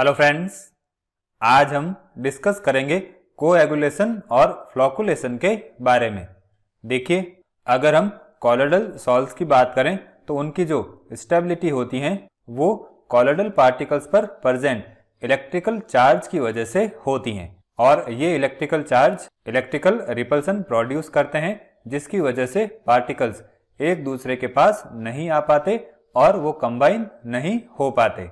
Hello friends आज हम discuss करेंगे कोएगुलेशन और फ्लोकुलेशन के बारे में। देखिए, अगर हम कॉलोडल सॉल्स की बात करें तो उनकी जो स्टेबिलिटी होती है, वो कॉलोडल पार्टिकल्स पर प्रेजेंट इलेक्ट्रिकल चार्ज की वजह से होती हैं। और ये electrical charge electrical repulsion produce करते हैं, जिसकी वजह से पार्टिकल्स एक दूसरे के पास नहीं आ पाते और वो कंबाइन नहीं हो पाते।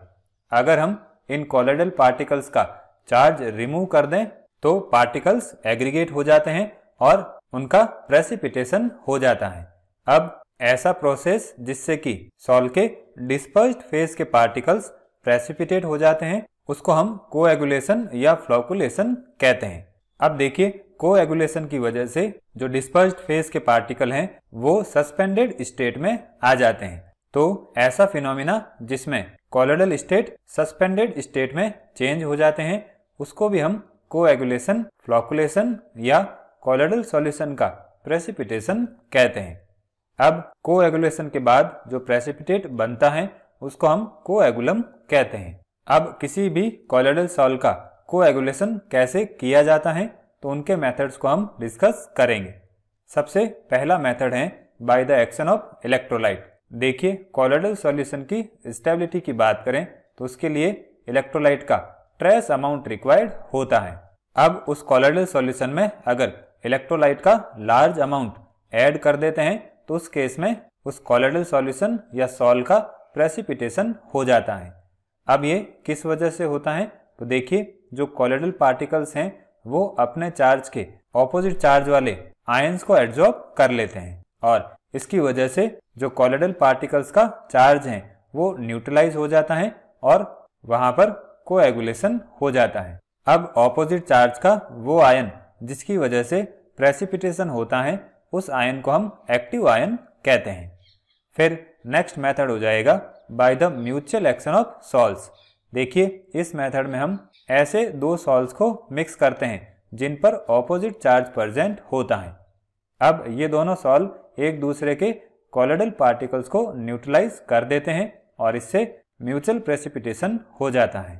अगर हम इन कॉलोडल पार्टिकल्स का चार्ज रिमूव कर दें तो पार्टिकल्स एग्रीगेट हो जाते हैं और उनका प्रेसिपिटेशन हो जाता है। अब ऐसा प्रोसेस जिससे कि सॉल के डिस्पर्स्ड फ़ेज़ के पार्टिकल्स प्रेसिपिटेट हो जाते हैं, उसको हम कोएगुलेशन या फ्लोकुलेशन कहते हैं। अब देखिए कोएगुलेशन की वजह से जो डिस्पर्स्ड फ़ेज़ के पार्टिकल हैं, वो सस्पेंडेड स्टेट में आ जाते हैं। तो ऐसा फिनोमिना जिसमें कॉलोडल स्टेट सस्पेंडेड स्टेट में चेंज हो जाते हैं, उसको भी हम कोएगुलेशन फ्लॉकुलेशन या कॉलोडल सॉल्यूशन का प्रेसिपिटेशन कहते हैं। अब कोएगुलेशन के बाद जो प्रेसिपिटेट बनता है, उसको हम कोएगुलम कहते हैं। अब किसी भी कॉलोडल सॉल का कोएगुलेशन कैसे किया जाता है तो उनके मेथड्स को हम डिस्कस करेंगे। सबसे पहला मेथड है by the action of electrolyte देखिए कॉलोडल सॉल्यूशन की स्टेबिलिटी की बात करें तो उसके लिए इलेक्ट्रोलाइट का ट्रेस अमाउंट रिक्वायर्ड होता है। अब उस कॉलोडल सॉल्यूशन में अगर इलेक्ट्रोलाइट का लार्ज अमाउंट ऐड कर देते हैं तो उस केस में उस कॉलोडल सॉल्यूशन या सॉल का प्रेसिपिटेशन हो जाता है। अब ये किस वजह से होता है? तो देखिए, जो कॉलोडल पार्टिकल्स हैं, वो अपने चार्ज के ऑपोजिट चार्ज वाले आयंस को एड्जॉर्ब कर लेते हैं और इसकी वजह से जो कॉलेडल पार्टिकल्स का चार्ज है, वो न्यूट्रलाइज हो जाता है और वहाँ पर कोएगुलेशन हो जाता है। अब ऑपोजिट चार्ज का वो आयन जिसकी वजह से प्रेसिपिटेशन होता है, उस आयन को हम एक्टिव आयन कहते हैं। फिर नेक्स्ट मेथड हो जाएगा by the mutual action of sols देखिए, इस मेथड में हम ऐसे दो सॉल्स को मिक्स करते हैं, जिन पर ऑपोजिट चार्ज प्रेजेंट होता है। अब ये दोनों सॉल्व एक दूसरे के कॉलोडल पार्टिकल्स को न्यूट्रलाइज कर देते हैं और इससे म्यूचुअल प्रेसिपिटेशन हो जाता है।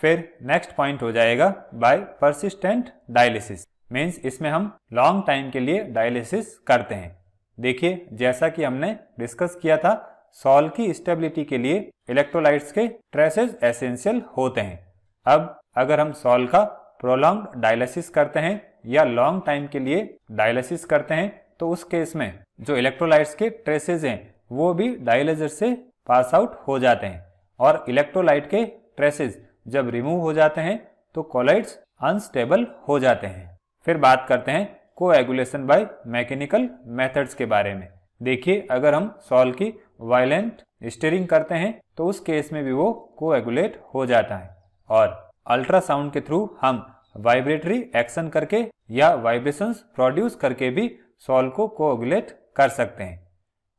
फिर नेक्स्ट पॉइंट हो जाएगा बाय परसिस्टेंट डायलिसिस मीन्स इसमें हम लॉन्ग टाइम के लिए डायलिसिस करते हैं। देखिए, जैसा कि हमने डिस्कस किया था सॉल की स्टेबिलिटी के लिए इलेक्ट्रोलाइट्स के ट्रेसेस एसेंशियल होते हैं। अब अगर हम सॉल का प्रोलॉन्ग डायलिसिस करते हैं या लॉन्ग टाइम के लिए डायलिसिस करते हैं तो उस केस में जो इलेक्ट्रोलाइट्स के ट्रेसेस हैं, वो भी डायलिजर से पास आउट हो जाते हैं। और इलेक्ट्रोलाइट के ट्रेसेस जब रिमूव हो जाते हैं तो कोलाइट्स अनस्टेबल हो जाते हैं। फिर बात करते हैं कोएगुलेशन बाय मैकेनिकल मेथड्स के बारे में। देखिए, अगर हम सॉल की वायलेंट स्टेरिंग करते हैं तो उस केस में भी वो कोएगुलेट हो जाता है। और अल्ट्रासाउंड के थ्रू हम वाइब्रेटरी एक्शन करके या वाइब्रेशंस प्रोड्यूस करके भी सॉल को कोएगुलेट कर सकते हैं।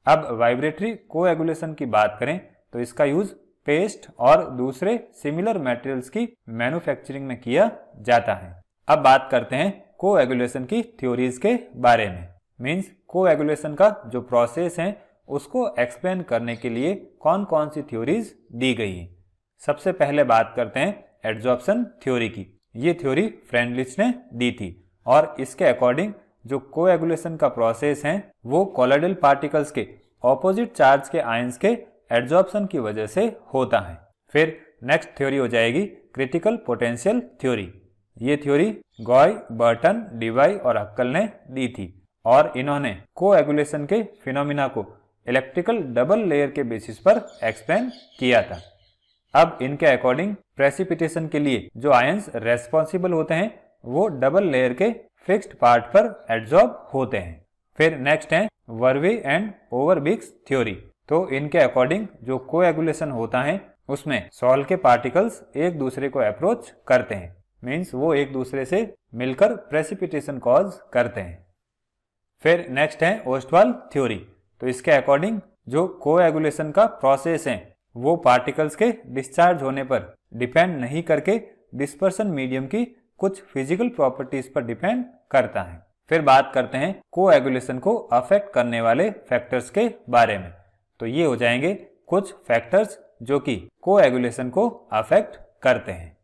अब वाइब्रेटरी कोएगुलेशन की बात करें तो इसका यूज़ पेस्ट और दूसरे सिमिलर मटेरियल्स की मैन्युफैक्चरिंग में किया जाता है। अब बात करते हैं कोएगुलेशन की थ्योरीज के बारे में। मीन्स कोएगुलेशन का जो प्रोसेस है, उसको एक्सप्लेन करने के लिए कौन कौन सी थ्योरीज दी गई हैं। सबसे पहले बात करते हैं एड्जॉर्प्शन थ्योरी की। ये थ्योरी फ्रेंडलिच ने दी थी। और इसके अकॉर्डिंग जो कोएगुलेशन का प्रोसेस है, वो कोलोडल पार्टिकल्स के ऑपोजिट चार्ज के आयंस के एड्जॉर्प्शन की वजह से होता है। फिर नेक्स्ट थ्योरी हो जाएगी क्रिटिकल पोटेंशियल थ्योरी। ये थ्योरी गॉय, बर्टन, डिवाई और हक्कल ने दी थी। और इन्होंने कोएगुलेशन के फिनोमिना को इलेक्ट्रिकल डबल लेयर के बेसिस पर एक्सप्लेन किया था। अब इनके अकॉर्डिंग प्रेसिपिटेशन के लिए जो आयंस रेस्पॉन्सिबल होते हैं, वो डबल लेयर के फिक्स्ड पार्ट पर एड्जॉर्ब होते हैं। फिर नेक्स्ट है वर्वे एंड ओवरबिक्स थ्योरी तो इनके अकॉर्डिंग जो कोएगुलेशन होता है, उसमें सॉल के पार्टिकल्स एक दूसरे को अप्रोच करते हैं। मीन्स वो एक दूसरे से मिलकर प्रेसिपिटेशन कॉज करते हैं। फिर नेक्स्ट है ओस्टवाल थ्योरी तो इसके अकॉर्डिंग जो कोएगुलेशन का प्रोसेस है वो पार्टिकल्स के डिस्चार्ज होने पर डिपेंड नहीं करके डिस्पर्सन मीडियम की कुछ फ़िज़िकल प्रॉपर्टीज़ पर डिपेंड करता है। फिर बात करते हैं कोएगुलेशन को अफेक्ट करने वाले फैक्टर्स के बारे में। तो ये हो जाएँगे कुछ फैक्टर्स जो कि कोएगुलेशन को अफेक्ट करते हैं।